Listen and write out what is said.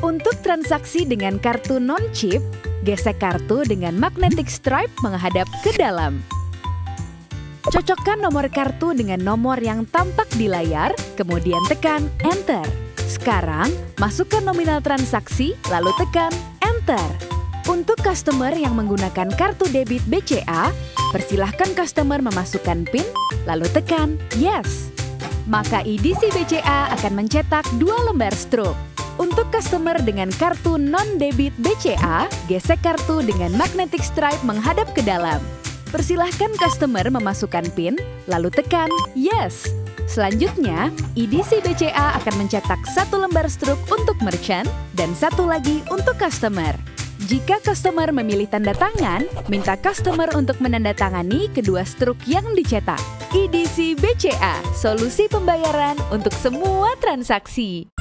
Untuk transaksi dengan kartu non-chip, gesek kartu dengan magnetic stripe menghadap ke dalam. Cocokkan nomor kartu dengan nomor yang tampak di layar, kemudian tekan Enter. Sekarang, masukkan nominal transaksi, lalu tekan Enter. Untuk customer yang menggunakan kartu debit BCA, persilahkan customer memasukkan PIN, lalu tekan Yes. Maka EDC BCA akan mencetak dua lembar struk. Untuk customer dengan kartu non-debit BCA, gesek kartu dengan magnetic stripe menghadap ke dalam. Persilahkan customer memasukkan PIN, lalu tekan Yes. Selanjutnya, EDC BCA akan mencetak satu lembar struk untuk merchant dan satu lagi untuk customer. Jika customer memilih tanda tangan, minta customer untuk menandatangani kedua struk yang dicetak. EDC BCA, solusi pembayaran untuk semua transaksi.